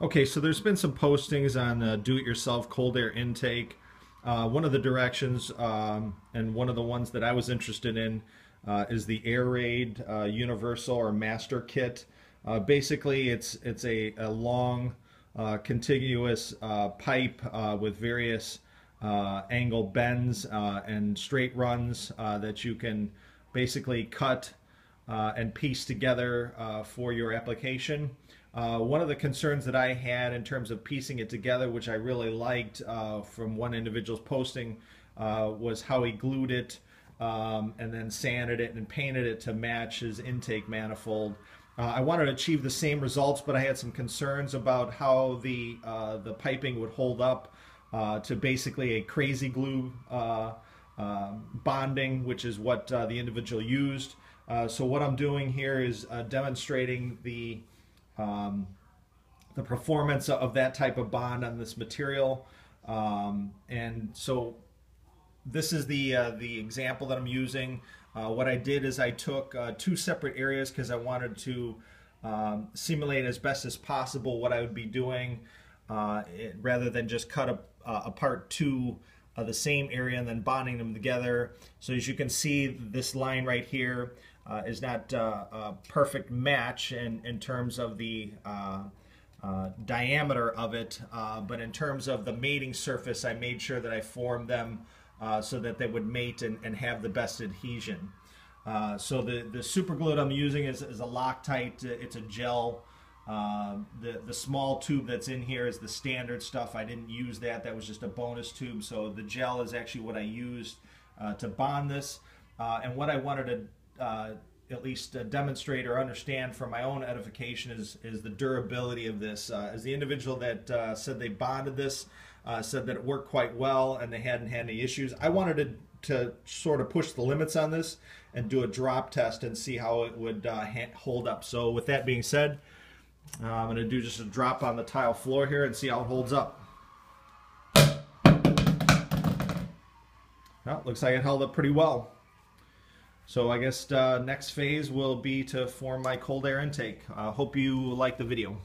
Okay, so there's been some postings on uh, do-it-yourself cold air intake. Uh, one of the directions um, and one of the ones that I was interested in uh, is the Air-Raid uh, Universal or Master Kit. Uh, basically, it's it's a, a long, uh, contiguous pipe with various angle bends and straight runs that you can basically cut and piece together for your application. Uh, one of the concerns that I had in terms of piecing it together, which I really liked uh, from one individual's posting, uh, was how he glued it um, and then sanded it and painted it to match his intake manifold. Uh, I wanted to achieve the same results, but I had some concerns about how the uh, the piping would hold up uh, to basically a crazy glue um, bonding, which is what the individual used. So what I'm doing here is demonstrating the um, the performance of that type of bond on this material. Um, and so this is the uh, the example that I'm using. Uh, what I did is I took uh, two separate areas because I wanted to um, simulate as best as possible what I would be doing uh, it, rather than just cut a, uh, apart two of the same area and then bonding them together. So as you can see, this line right here uh, is not uh, a perfect match in, in terms of the uh, uh diameter of it, uh, but in terms of the mating surface, I made sure that I formed them uh, so that they would mate and, and have the best adhesion. so the, the super glue that I'm using is, is a Loctite, it's a gel. the, the small tube that's in here is the standard stuff. I didn't use that, that was just a bonus tube. So the gel is actually what I used to bond this. and what I wanted to uh, at least uh, demonstrate or understand for my own edification is, is the durability of this. Uh, as the individual that uh, said they bonded this uh, said that it worked quite well and they hadn't had any issues, I wanted to, to sort of push the limits on this and do a drop test and see how it would uh, hold up. So with that being said, I'm going to do just a drop on the tile floor here and see how it holds up. Well, looks like it held up pretty well. So I guess uh, next phase will be to form my cold air intake. I uh, hope you like the video.